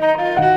Música